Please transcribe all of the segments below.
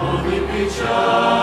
Only picture.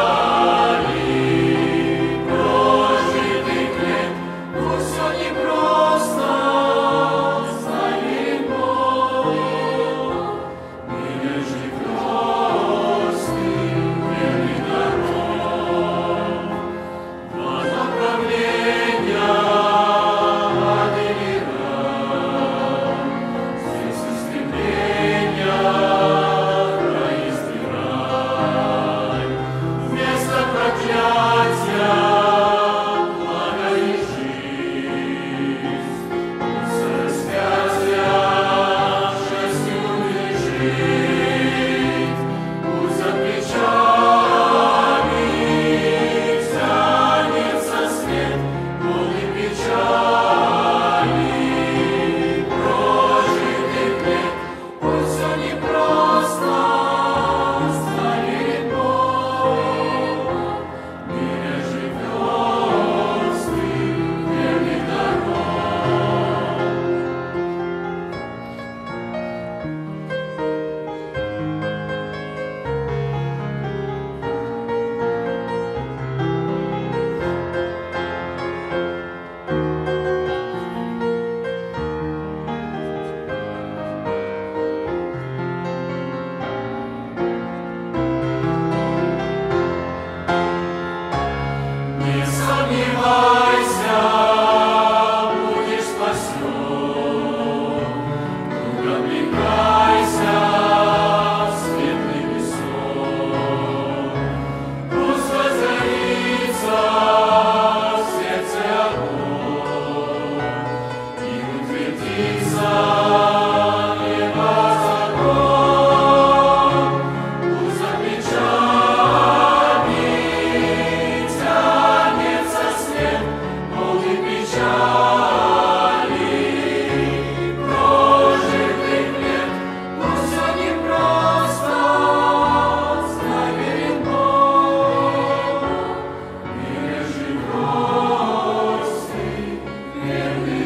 We.